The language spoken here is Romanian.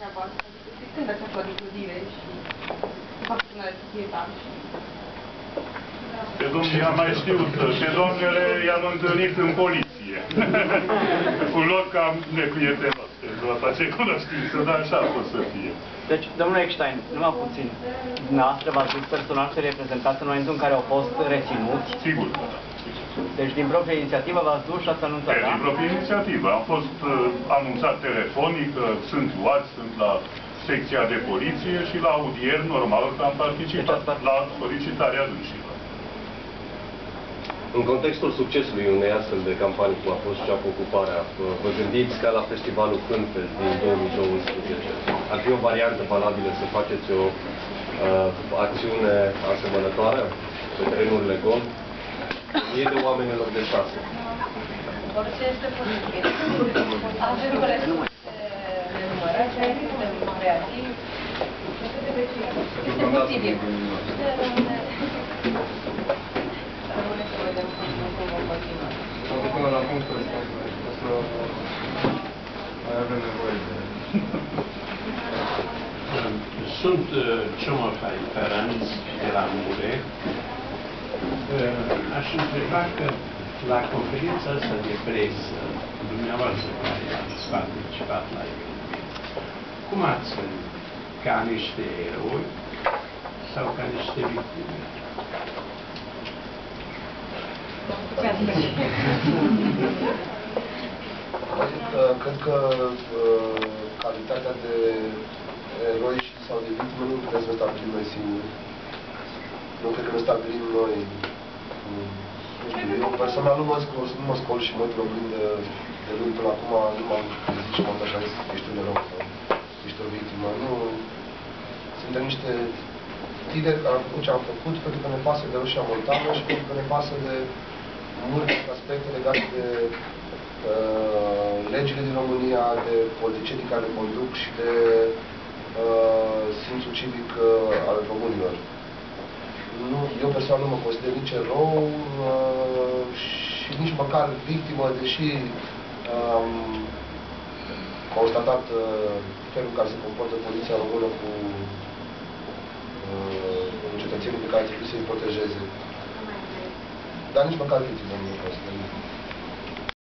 treaba asta? Adică când ați aflat de clădire și faptul că nu are să fie tam și... Pe domnii am mai știut, pe domnele i-am întâlnit în poliție. Un loc cam neprietenos pentru a face cunoștință, dar așa a fost să fie. Deci, domnule Eckstein, numai puțin. Dumneavoastră v-ați dus personal să reprezentați în momentul în care au fost reținuți. Sigur că da. Deci, din proprie inițiativă v-ați dus și ați anunțat, Pe da? din proprie inițiativă. Am fost uh, anunțat telefonic că sunt luați, sunt la secția de poliție și la audier normal că am participat Deci ați la solicitarea dânșilor. În contextul succesului unei astfel de campanii, cum a fost cea cu ocuparea, vă- vă gândiți ca la Festivalul Cântec din 2012 ar fi o variantă valabilă să faceți o uh, acțiune asemănătoare pe terenurile gol? Mie de oameni în loc de șase. Orice este posibil. Avem resurse nenumărate, suntem creativi. Este posibil. Și rămâne rămâne să vedem cum cum vom continua. Poate până la punctul ăsta, o să mai avem nevoie de... Sunt uh, ciomocai peranți de la Mure. Uh, Aș întreba că la conferința asta de presă, dumneavoastră care ați participat la eveniment, cum ați venit? Ca niște eroi sau ca niște victime? Adică, cred că uh, calitatea de eroi și- sau de victime nu putem să o stabilim noi singuri. Nu cred că ne stabilim noi. Mm, Nu știu, eu personal nu mă scol, nu mă scol și mă uit pe oglindă de luni până acum, nu m-am zis și m-am dat și am zis, ești un erou sau ești o victimă. Nu, suntem niște tineri care am făcut ce am făcut pentru că ne pasă de Roșia Montană și pentru că ne pasă de multe aspecte legate de uh, legile din România, de politicienii care le conduc și de uh, simțul civic uh, al românilor. Nu, eu personal nu mă consider nici erou uh, și nici măcar victimă, deși am constatat uh, felul în care se comportă poliția română cu uh, cetățenii pe care trebuie să-i protejeze. Dar nici măcar victimă nu mă consider.